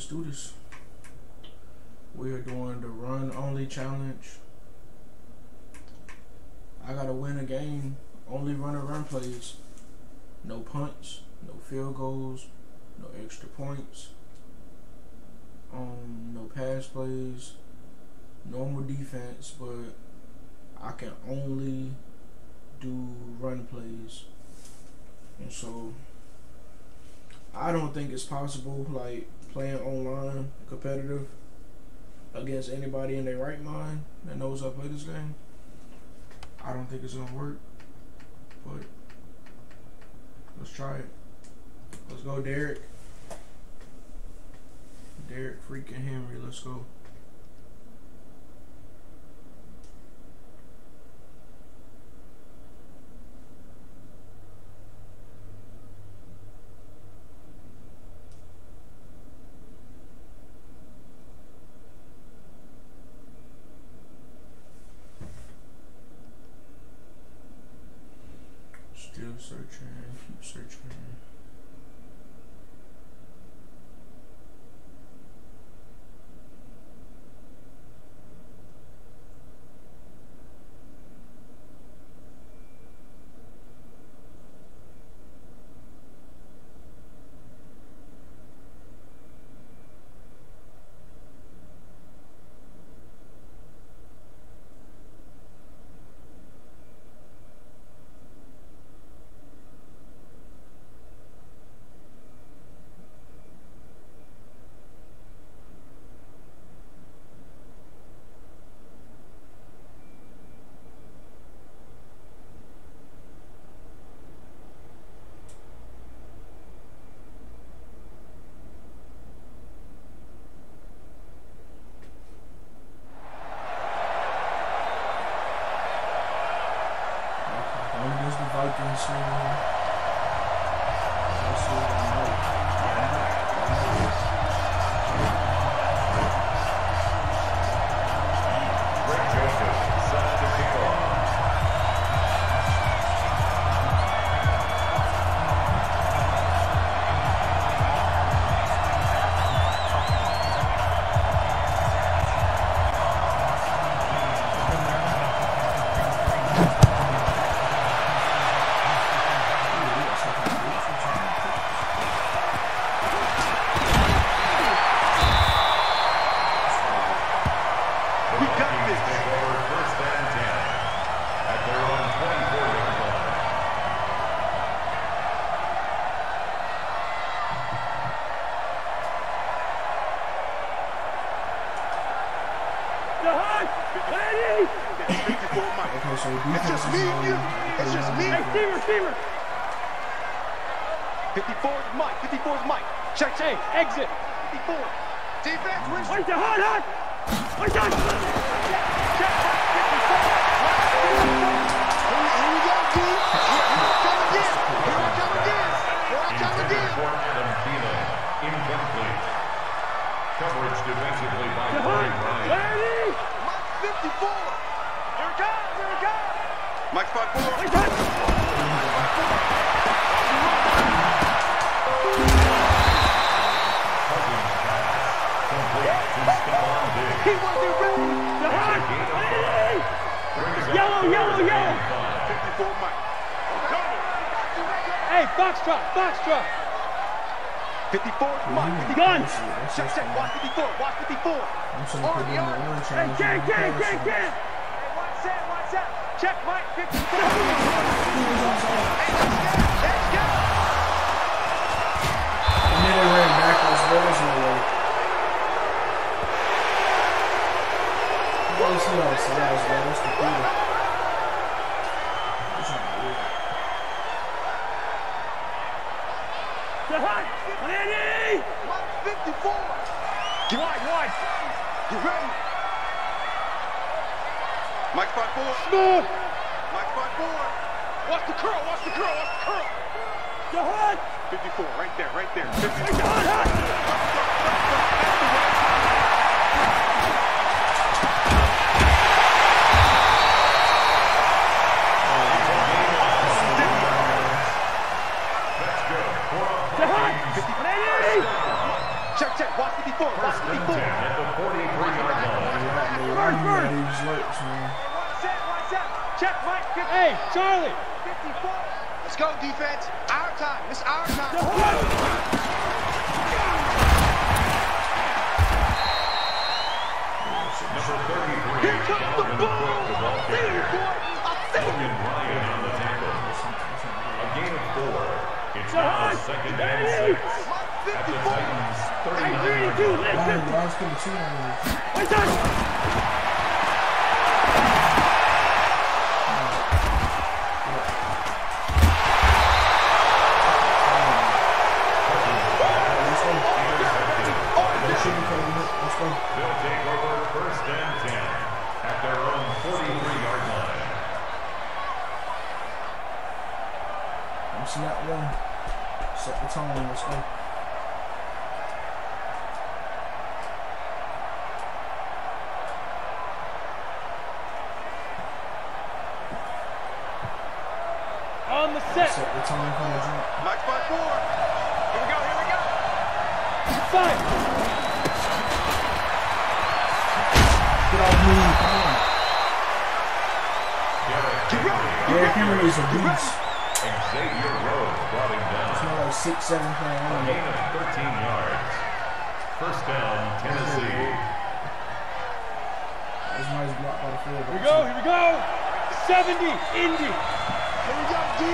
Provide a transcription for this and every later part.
let's do this. We are doing the run only challenge. I gotta win a game. Only run and run plays. No punts, no field goals, no extra points. Um, no pass plays, normal defense, but I can only do run plays. And so I don't think it's possible like playing online competitive against anybody in their right mind that knows I play this game. I don't think it's gonna work. But let's try it. Let's go, Derrick. Derrick freaking Henry, let's go. Searching, keep searching. Just me. Hey, Steamer, Steamer. 54 is Mike. 54 is Mike. Check, change. Exit. 54. Defense, where's Wait, the hot, hot. Wait, hot. Check, Mike. 54. Here we go, D. Here I come again. Here I come again. Here I come Intended again. for Adam Thielen. Incomplete. Coverage defensively by The Corey hot. Ryan. Ready? Mike 54. Here it comes. Here it comes. Mike 54. Wait, hot. Foxtrot, foxtrot. 54 is Mike. 54. Guns. Check, check. Watch 54. Watch 54. I'm saying put him in the run Hey, challenge. can, and can, pass can, him. can. Watch that. Watch that. Check Mike 54. He was. Hey, let's go. Let's go. And then ran backwards. There was no way. What is he outside, man? That's the computer. That's not good. The hot. Ready? Mike 54. Get wide, wide. Get ready. Mike 54. Move. Mike 54. Watch the curl. Watch the curl. Watch the curl. The hot. 54. Right there. Right there. 54. Check. Watch 54. Watch First and 54. 10 at the 43-yard line. Bird, bird. These lights, man. One set, one set. Check, Mike. Hey, Charlie. 54. Let's go, defense. Our time. It's our time. Number 33, Here comes the ball. Cook, the ball I see you, carrier. boy. I see you. Ryan on the tackle. A gain of four. It's now second there and six. At the Titans' Hey, 39 three, yard two, line. let's Why go. why is coming two on Wait, touch. Let's Derrick Henry is a beast. Xavier Rhodes brought him down. It's not like six, seven playing A on gain of 13 yards. First down, Tennessee. It's nice block by the field. Here we go, here we go. 70, Indy. Here we go, D.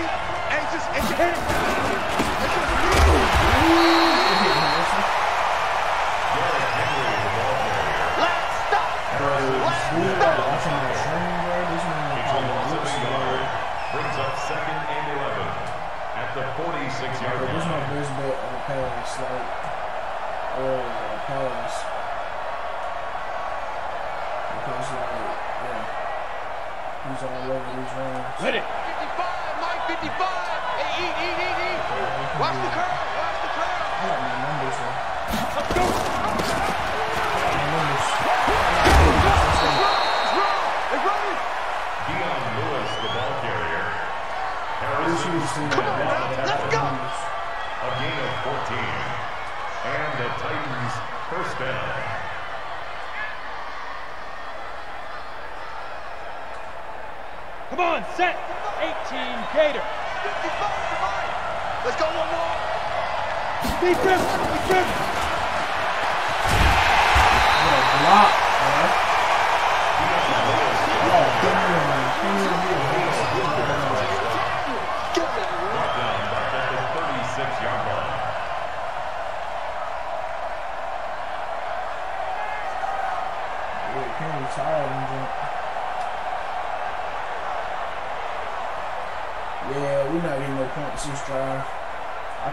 Anxious, anxious. Derrick Henry, the ball carrier. Let's stop. 36 yard line. There's no on the penalty slate or uh, the penalties. Because, like, yeah, he's all over these rounds. Hit it! 55, Mike 55! Hey, eat, eat, eat, eat! Watch the curve! Watch the curve! I got my numbers there. Let's go! My numbers. It's wrong! It's! Dion Lewis, the ball Come on, now, let's go. a gain of 14. And the Titans first down. Come on, set. 18, Gator. 55 to Mike. Let's go one more. Deep grip, deep grip. What a block,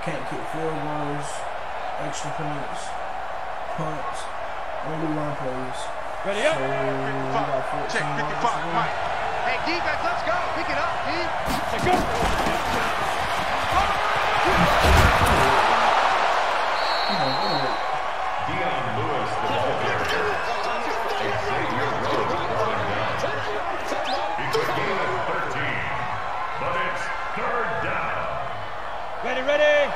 can't kick field goals, extra points, punts, only run plays. Ready up. we got 14 Check yards 55, to. Mike. Hey, defense, let's go. Pick it up, D. Let's go. Come on, go ahead. Dion Lewis, the ball carrier. Xavier Rhodes brought him down. It's a gain of 13. But it's third down. Ready, ready.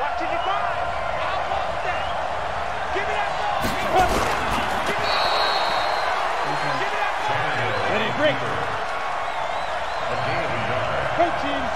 Watch 55. I want that. Give me that ball. Give me that ball. Give me that ball. Give me that ball. Tannehill. Ready, break. A gain of a yard. Coaching spill. Down Titans. And up. I should have stiffened him to the mud. Derrick Henry, the ball carrier. Derrick Henry seen on the tackle. Brings up second and seven at the 19-yard line. Here we go.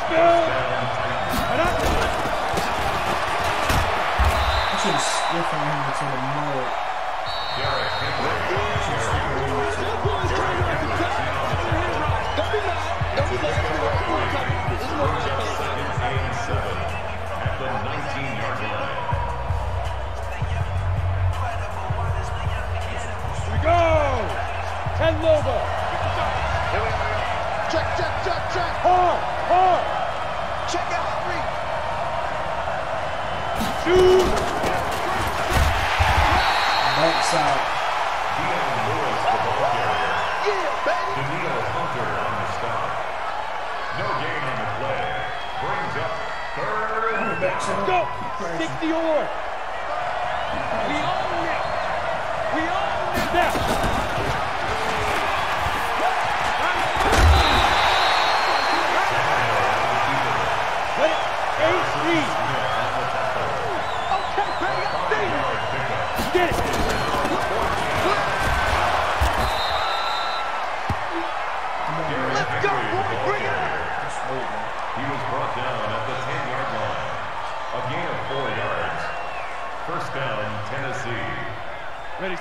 10 Lobo. Check, check, check, check. Hard, hard. Check out three. Shoot. Backside. Dion Lewis, the ball carrier. Yeah, baby. Danielle Hunter on the stop. No gain on the play. Brings up third Backside. Go. Crazy. 60 or.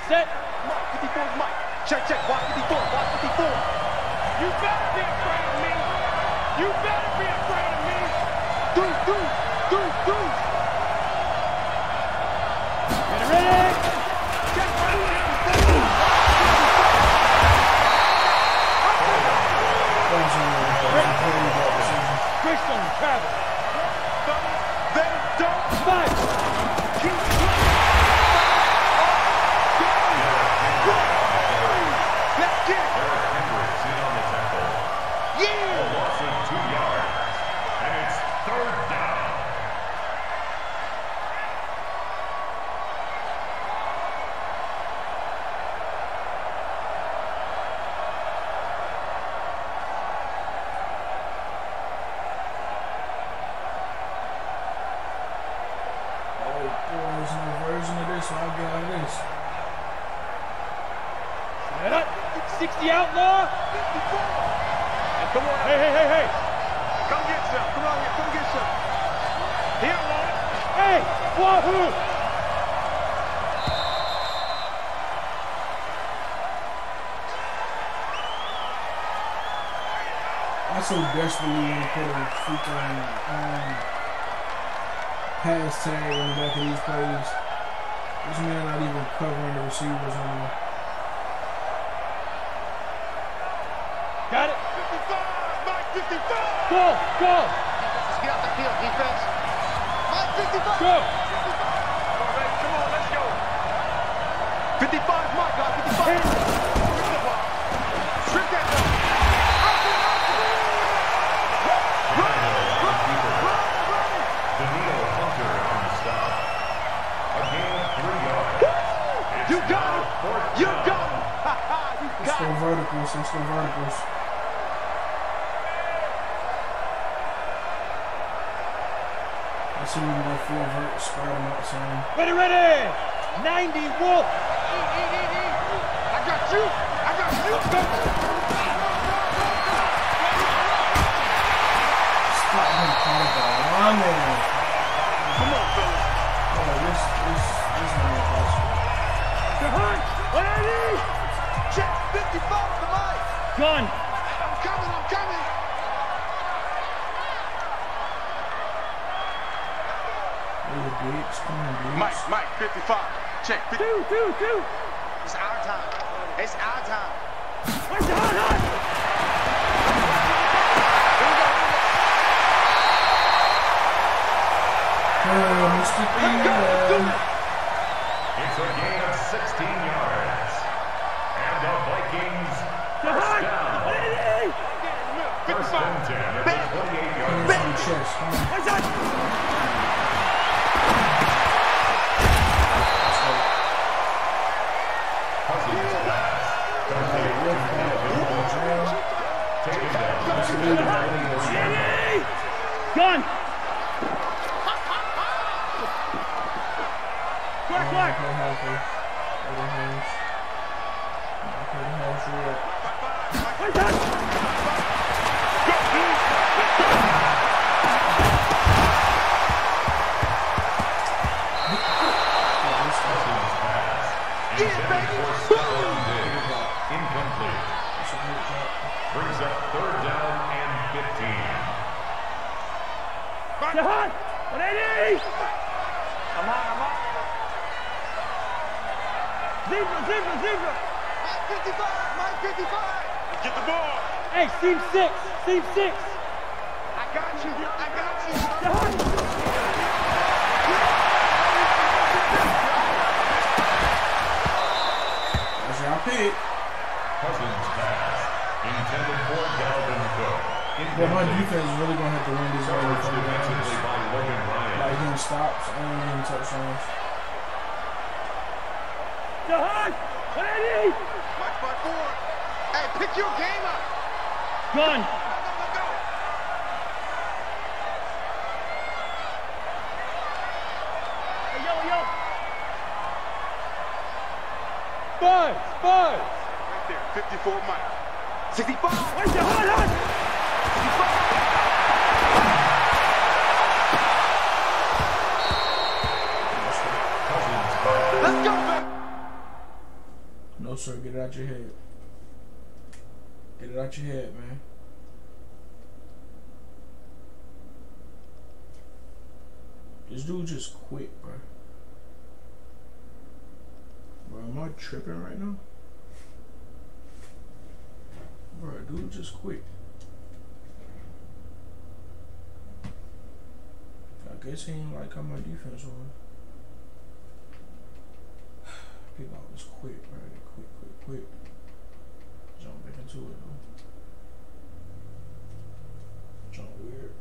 Set. Mike, 54 is Mike. Check, check. Watch 54. Watch 54. You better be afraid of me. You better be afraid of me. Deuce, deuce, deuce, deuce. Ready, ready. Check right here. Thanks, man. Thanks for playing that decision. Christian, Travis. They don't Five. keep playing. Let's get it. Eric Kendricks in on the tackle. A Yeah. loss of two yards. And it's third down. Oh, boy, there's no version of this, so I'll get out of this. Set up. 60 outlaw. Come on. Hey, hey, hey, hey. Come get some. Come on here. Come get some. Here, Lord. Hey, Wahoo. I so desperately want to put a freaking um, pass tag on the back of these plays. This man not even covering the receivers on me. Got it. 55, Mike 55. Go, go, Let's get out the field, defense. Mike 55. go. Come on, baby. Come on, let's go. 55 is my guy. 55. Verticals. Let's go verticals. Let's see can go full vert, spread them out some. Ready, ready. 90 Wolf. I got you. I got you. Stop him, Carter. My man. Come on, fellas. Oh, this, this, this man is awesome. Jahan. 180. Check 55 on the mic. Gun. I'm coming. I'm coming. Hey, the Diggs, come on, Mike, Mike 55. Check. 50. Two, two, two. It's our time. It's our time. Where's Jahan? Hunt? Oh, Mr. Thielen. It's a gain of 16 yards. And the Vikings first Jahan. down. 180. First and 10 at the 28-yard Hands line. on the chest. Come that? Let's go. Cousins pass. Complete to David Moore. Taken down. Let's lead it right in this. 180. Gun. Quick, quick. Other hands. Okay, hands are up. Jahan. 180. I'm on. I'm on. Zebra, zebra, zebra. Mike 55. Mike 55. Get the ball. Hey, seam six. Seam six. I got you. I got you. Jahan. That's your pick. Cousins pass. Intended for Dalvin Cook. But my defense is really going to have to win this game. Covered if I'm being defensively honest. by Logan Ryan. Like getting stops and getting touchdowns. Jahan. 180. Mike by four. Hey, pick your game up. Gun. Go, go, go. Hey, yo, yo. Spud, Spud. Right there, 54 Mike. 65. Where's the hot, hot? Let's go, baby. No, sir. Get it out your head. It out your head, man. This dude just quit, bro. Bro, am I tripping right now? Bro, dude just quit. I guess he ain't like how my defense was. People always quit, bro. Quit, quit, quit. Jump back into it, though. Jump weird.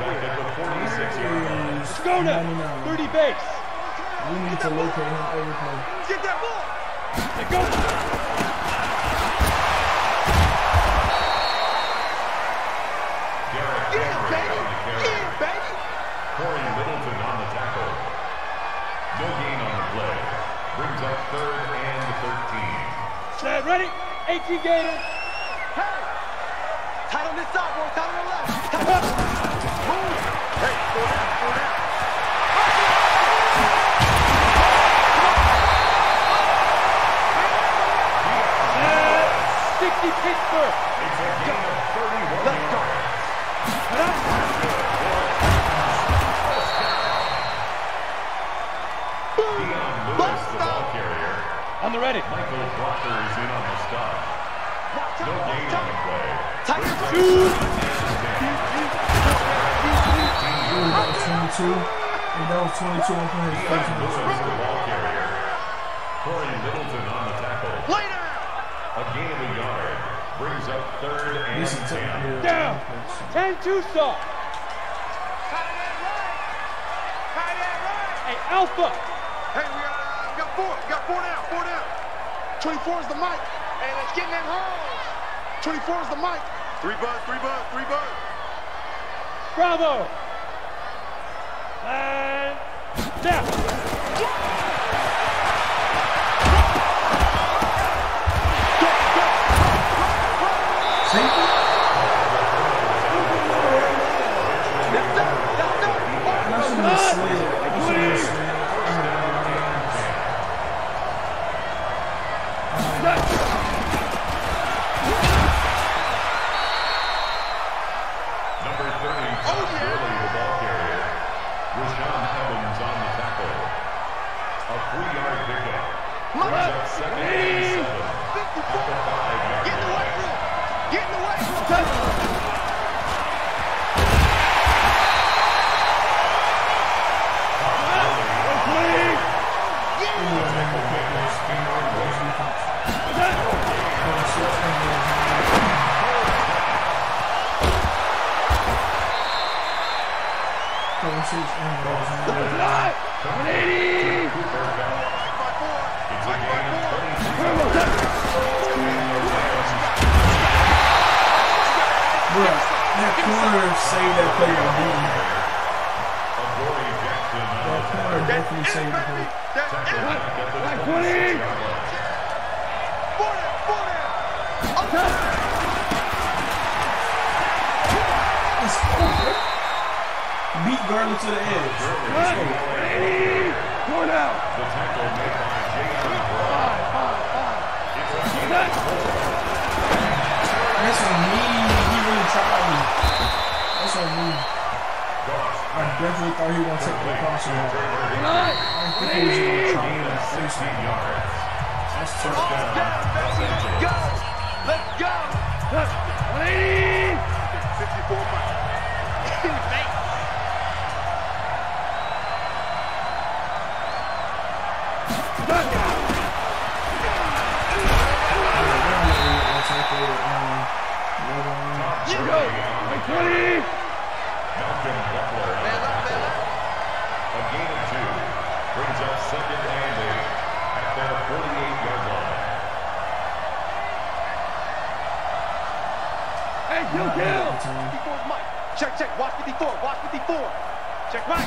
Back at the 46-yard line. Let's go now. 30 base. We need to locate him every play. Get that ball. Go. 18 Gators. Hey. Tight on this side, boy. Tight on the left. Move. Hey, slow down, slow down. Set. 60 Pittsburgh. It's a gain of 31 Let's go on the ready. Michael Walker is in on the stop. No gain on the play. Tiger two. Twenty-two. And that was twenty-two on him. the ball carrier. Cory Littleton on the tackle. Later. A game of yard brings up third and ten. Down. Ten-two stop. Alpha four. You got four down, four down. 24 is the mic. And it's getting in holes. 24 is the mic. Three buzz, three buzz, three buzz. Bravo. And down.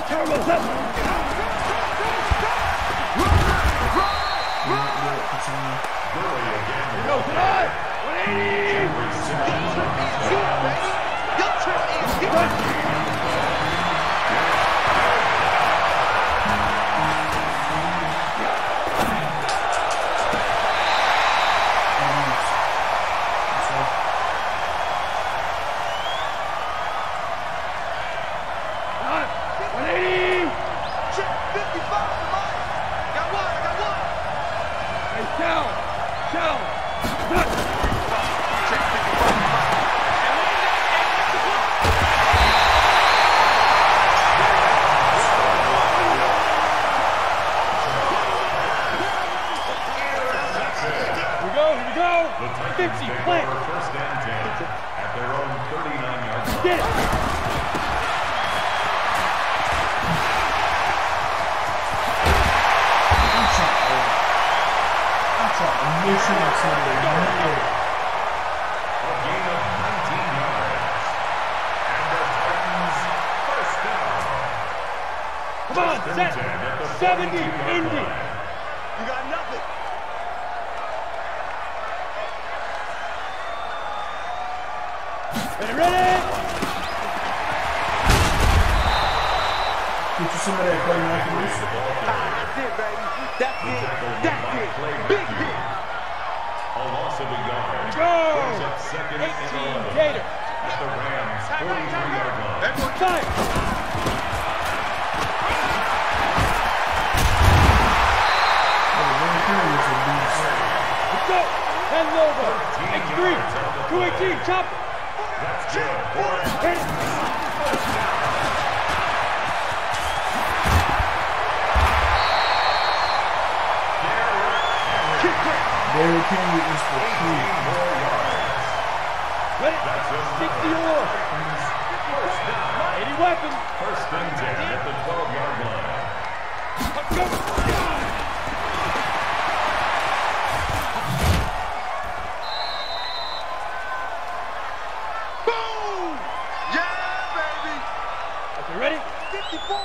Carroll's. 50, Plant. First and 10 at their own 39-yard line. Get it. That's yards amazing absolutely no. Come on, set! 70, 80! somebody that played Mike Reese. That's it, baby. That's it. That's it. Big hit. A loss of a yard. Go! 18 Gator. The Rams, 43-yard line. Edward Time. And three. 218. Chop. That's Jim their opinion is for free. Ready. Any weapon. First and 10 at the 12-yard line. Boom! Yeah, baby! Okay, ready? 54.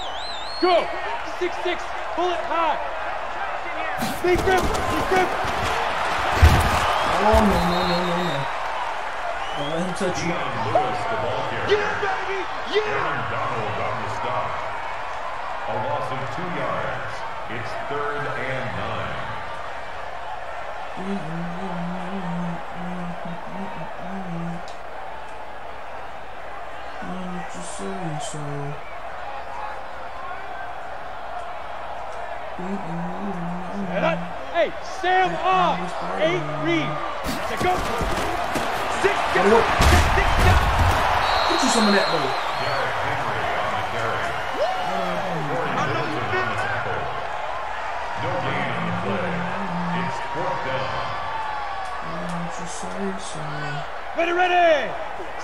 Go! 66! Bullet high. Big grip, big grip. Oh no no no no no! Don't let him touch you. Lewis, the ball. Yeah, baby! Yeah! Aaron Donald on the stop. A loss of two yards. It's third and nine. What you say so? Head Hey, Sam on. Eight read. Let's go. Six, six, six, Get you some of that though. Derrick Henry on the carry. Cory Littleton on the tackle. No gain on the play. It's fourth down. What you say so? Ready, ready.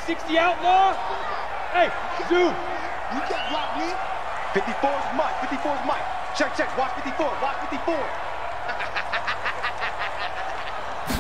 60 outlaw. Hey, zoom. You can't block me. 54 is Mike. 54 is Mike. Check, check. Watch 54. Watch 54. He was taken down behind the line of scrimmage. Cut. It's a Diddy.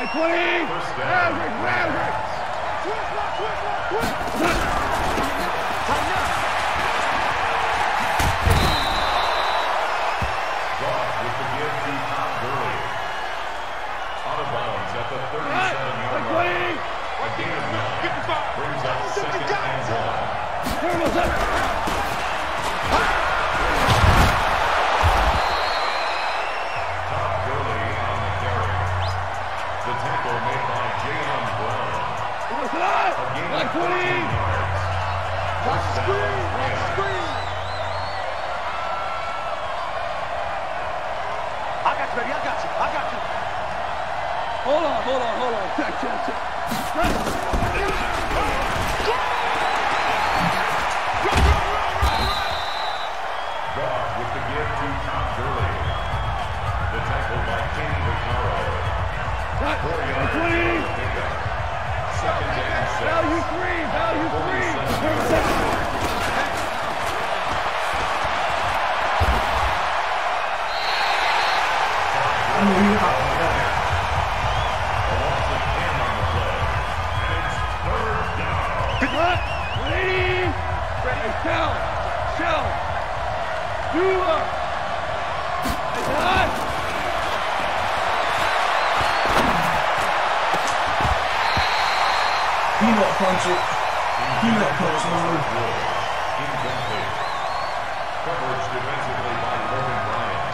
yards. Like 20. First I baby. I got you. I got you. Hold on, hold on, hold on. Check, check, check. Goff with the give to Todd Gurley. The tackle by Kenny Vaccaro. Four yards. 20. Pickup. Second and. Value three, value three. Shell. Shell. Up. Hey, cut. Peanut punch it. Peanut punch it. Woods. Incomplete. Coverage defensively by Logan Ryan.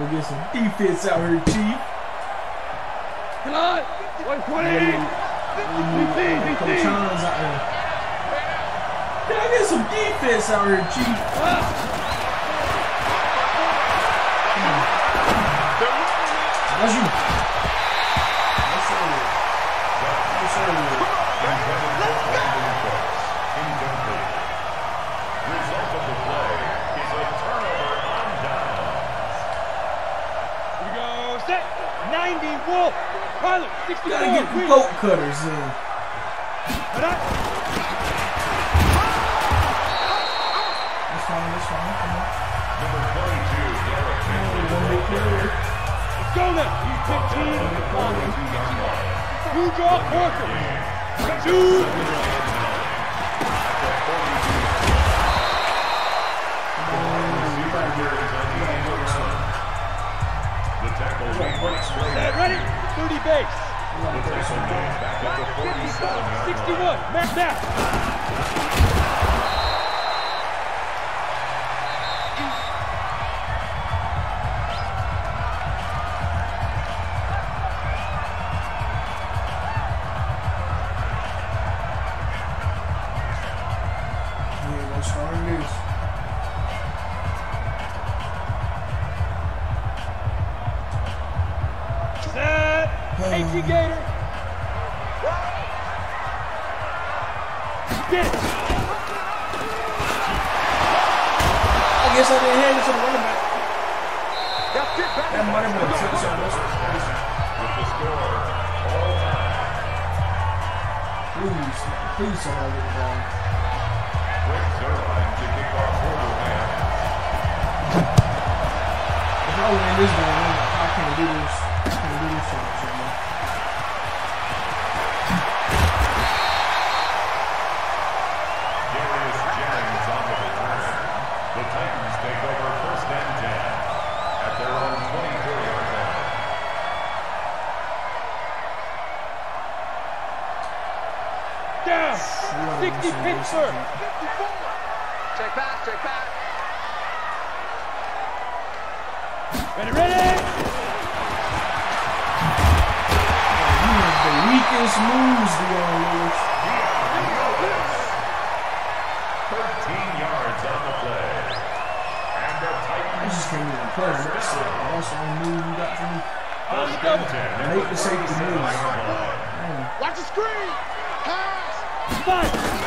We get some defense out here, Chief? Cut. 120. Coach Hans out here. Can I get some defense out here, Chief? That's you. Yes, sir. Yes, sir. Intended for Brandin Cooks. Incomplete. Result of the play is a turnover on downs. Here we go. Set. 90 Wolf. Pilot. 64. Gotta get goat cutters in. That's fine, that's fine. Come on. Number 22, Derrick Henry. One big. Let's go now. Brought down at the 42-yard. Two draw Parker. Two. Ready. 30 base. The tackle made back at the 47-yard 61. line. Max HG Gator. Get. I guess I didn't hand it to the running back. That's it. Back That might have been a touchdown. That's. With the score all time. Please, please somebody get the ball. Rick Zuerlein to kick off quarter. If I win this game, I can't do this. I can't do this 50 Check back, check back. Ready, ready. You have the weakest moves, Dion Lewis. came in and. That's the last move you got from me. Make the safety move. Watch the screen. Pass. Spike.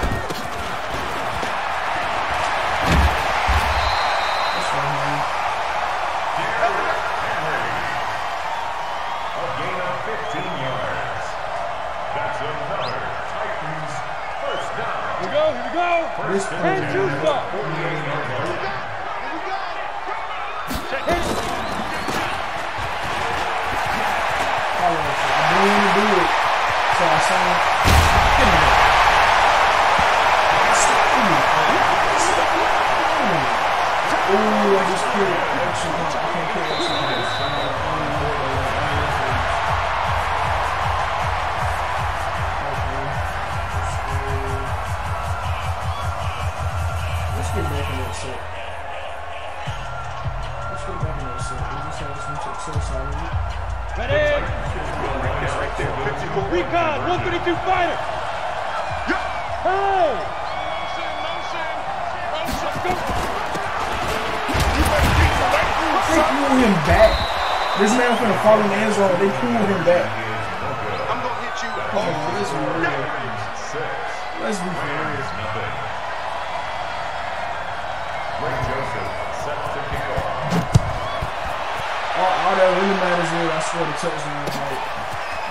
All, all that really matters is I scored a touchdown. Like,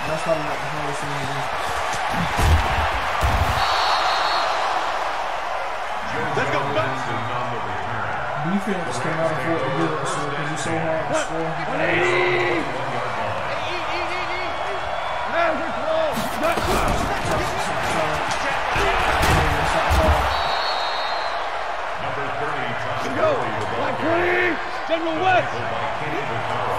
that's probably not the hardest thing to do. Let's go, Robinson on the return. Defense cannot afford to do it, so because it's so hard to score. One-yard line. Now we're close. Number 30, Todd Go. Gurley, the ball Black carrier. three. General West.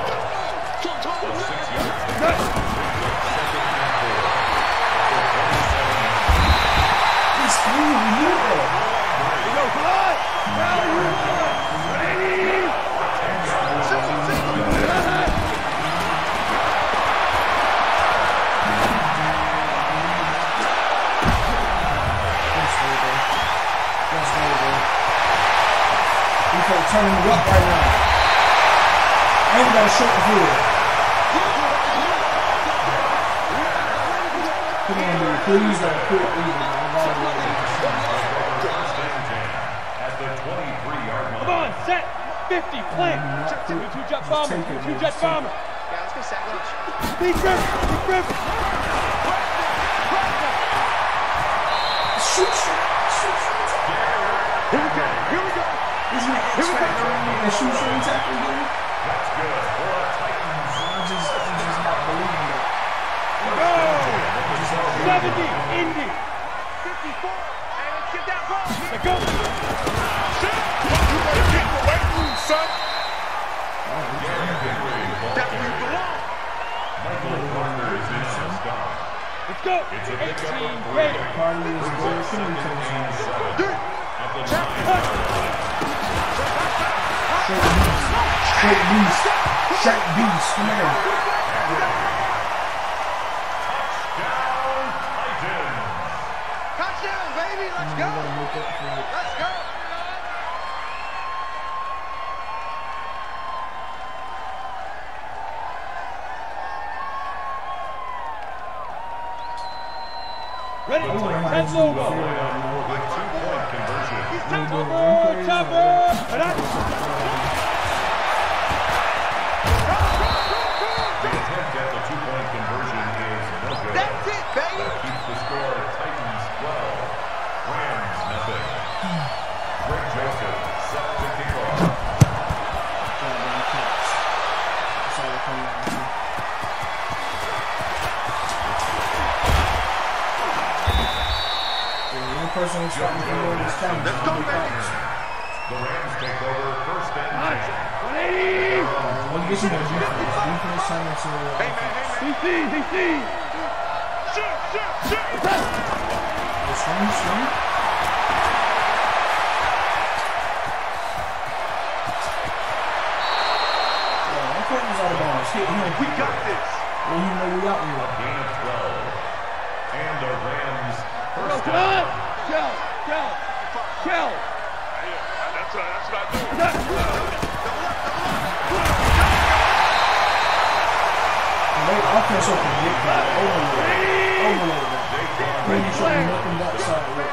Turning me up right now. I ain't got a short field. Come on, dude. Please don't quit either. I gotta win. First and 10 at the 23-yard line. Come on, set. 50, plant. Mm-hmm. Two, two jet bomber. take it, Two man. jet Just take bomber. Yeah, let's go sack lunch. Big grip. Big grip. Shoot, shoot, shoot, shoot. Here we go. Here we go. Isn't it X Factor and shoot, shoot, tackle, dude? That's good 70, Indy. 54. Hey, let's get that ball. Let go. Derrick Henry, the ball That's where you carrier. belong. Michael Carter is in on the. Let's go. It's a 18, of three. Is we and seven at the nine. Cut. Straight beast. Straight beast. Straight beast. Come on. Let's go! Let's go! Ready to take. To know this challenge is the Rams take over first and 10. 180. Let's get some more defense. Defense turning to offense. DC, DC. The swing, swing. Yeah, that cut out of bounds. We got this. Let him know we out A here. gain of 12. And the Rams first Cut. down. Shell, shell, shell. That's what, that's what I do. And they offense so predictable. Overload. Overload that. Then you should be looking that side. Look.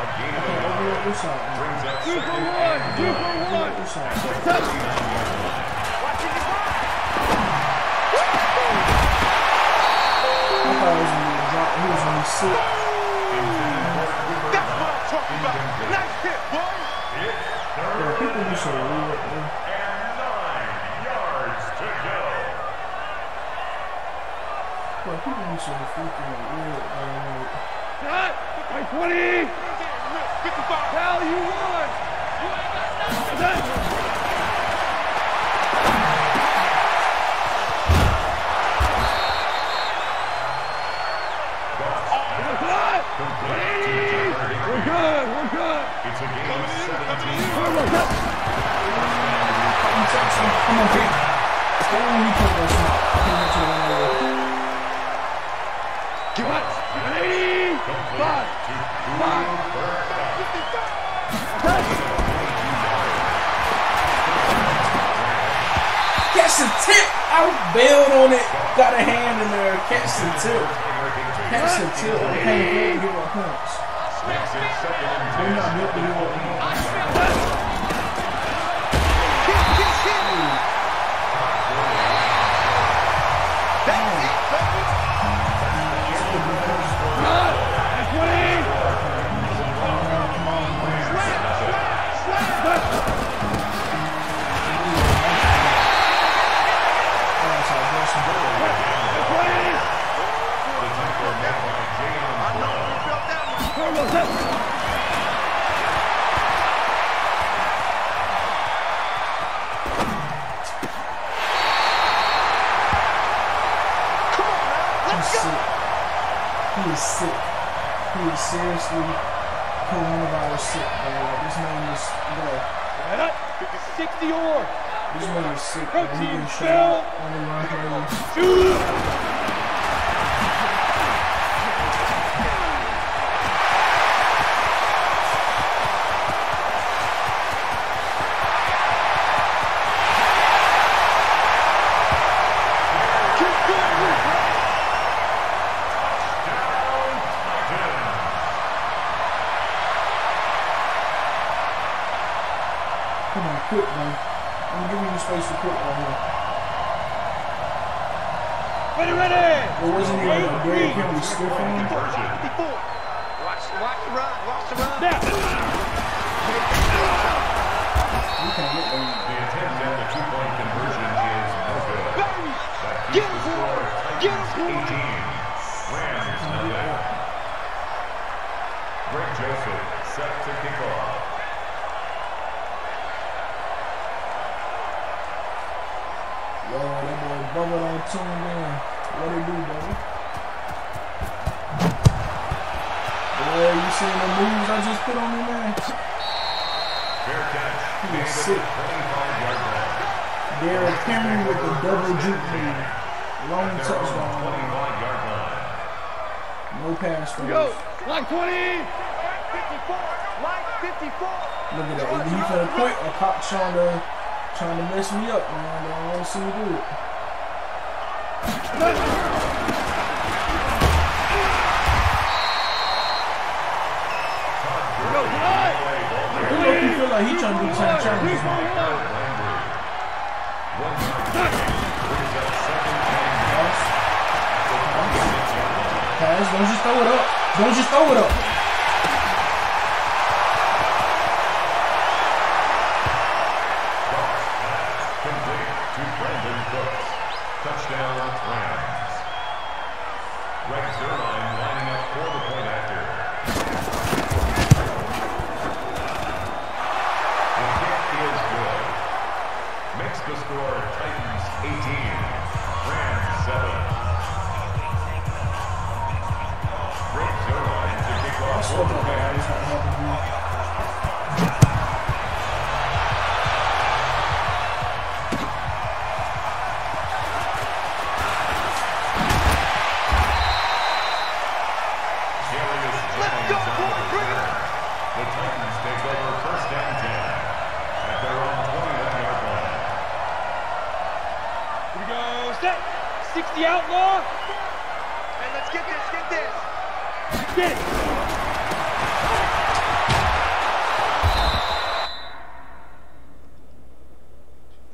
Okay, 11 overload this side. up Two for one, two for one. side. I thought it was gonna drop. He was gonna be sick. That's what I'm talking about. Nice hit, boy. Yeah, people be so weird. And nine yards to go. Boy, people be so freaking weird. Man. Cut. Right 20. 55. Cal, you won. Touch. Cut. It's a gain of 17. Turbo, cut. Come on, Pete. Come on, you put that shot. Put it to the one Give Cut. us. 80. Five. Five. Catch the tip. I bailed on it. Got a hand in there. Catch the tip. Catch the tip. I can't give points. Makes seriously coronavirus sick, bro. This man is, bro. Cut. 60 or. This man is sick, bro. Protein been shut fill. out on the run plays. Shoot. Greg Joseph set to kick off. Yo, that boy Bubba on tuned in. What it do, baby? Boy, you seen the moves I just put on you, man? Fair catch. He Made is sick. the 25-yard line. Derrick Henry with the double juke move. Long touchdown. No pass Go. fails. Line 20. 54. Like 54. Look at that. Either he finna quit or cop trying to trying to mess me up, man. Don't want to see me do it. Who make you feel like he trying to do the same challenge? Pass, don't just throw it up. Don't just throw it up. The score Titans 18, Rams 7. Rex Zuerlein to kick off 60 outlaw. Hey, let's get this, get this. Get it.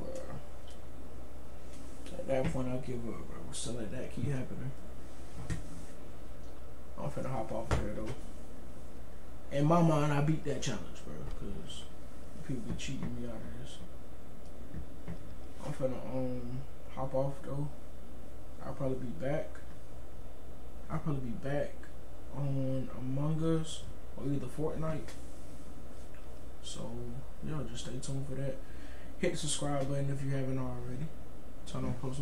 Bruh. At that point, I give up, bro. So let that keep happening. I'm finna hop off there, though. In my mind, I beat that challenge, bro. Because people be cheating me out of this. I'm finna um hop off, though. Probably be back. I'll probably be back on Among Us or either Fortnite. So, yo, just stay tuned for that. Hit the subscribe button if you haven't already. Turn on post